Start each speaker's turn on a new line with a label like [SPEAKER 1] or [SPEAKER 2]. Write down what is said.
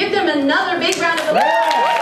[SPEAKER 1] Give them another big round of applause.